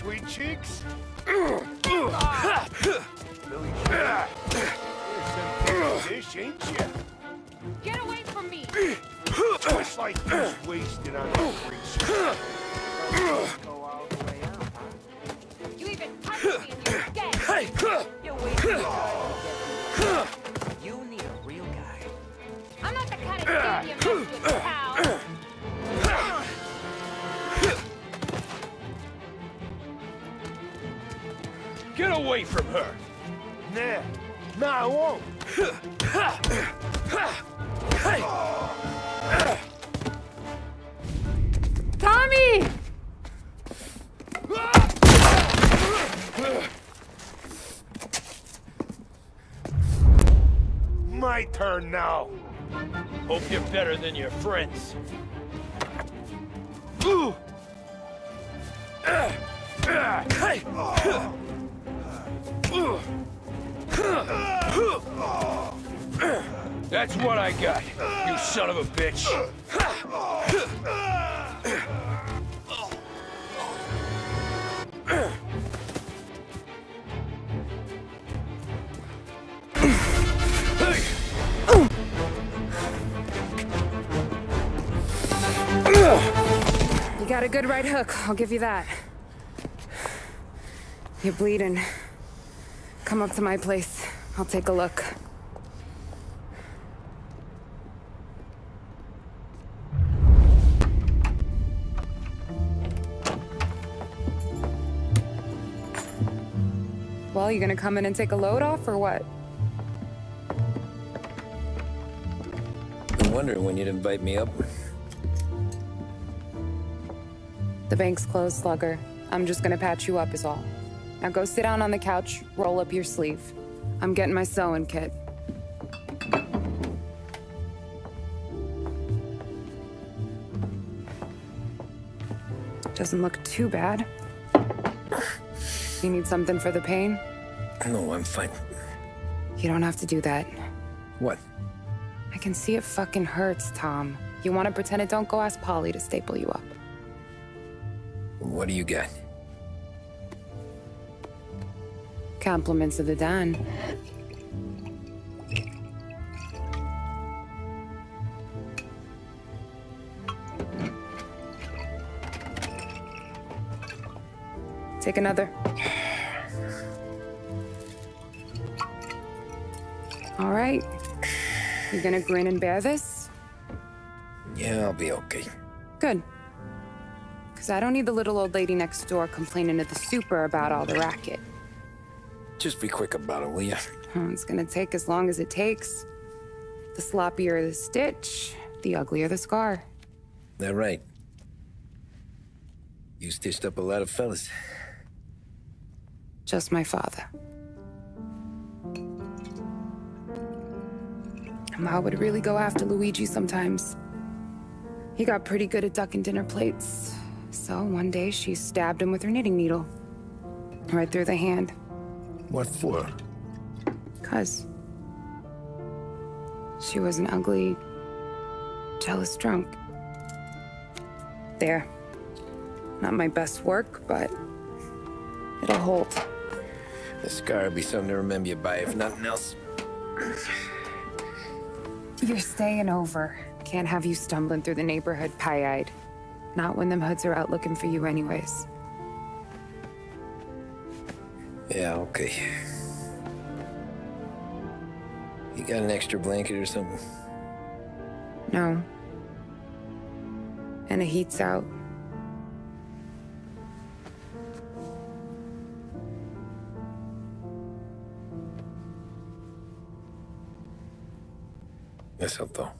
sweet cheeks. Billy Joe, You're some dish, ain't you? Get away from me! Just like this wasted on the streets. Go all the way out, huh? You even touched me and you're dead! You're wasting your time to get me. You need a real guy. I'm not the kind of dude you mess with, Get away from her! Nah, nah, I won't. Tommy! My turn now. Hope you're better than your friends. That's what I got, you son of a bitch. You got a good right hook, I'll give you that. You're bleeding. Come up to my place. I'll take a look. You gonna come in and take a load off, or what? Been wondering when you'd invite me up. The bank's closed, Slugger. I'm just gonna patch you up, is all. Now go sit down on the couch, roll up your sleeve. I'm getting my sewing kit. Doesn't look too bad. You need something for the pain? No, I'm fine. You don't have to do that. What? I can see it fucking hurts, Tom. You want to pretend it don't go ask Paulie to staple you up. What do you get? Compliments of the Don. Take another. All right. You gonna grin and bear this? Yeah, I'll be okay. Good. Because I don't need the little old lady next door complaining to the super about all the racket. Just be quick about it, will ya? Oh, It's gonna take as long as it takes. The sloppier the stitch, the uglier the scar. That right. You stitched up a lot of fellas. Just my father. Ma would really go after Luigi sometimes. He got pretty good at ducking dinner plates. So one day she stabbed him with her knitting needle. Right through the hand. What for? Cuz. She was an ugly, jealous drunk. There. Not my best work, but it'll hold. The scar will be something to remember you by, if nothing else. You're staying over. Can't have you stumbling through the neighborhood pie-eyed. Not when them hoods are out looking for you anyways. Yeah, okay. You got an extra blanket or something? No. And the heat's out. É, então.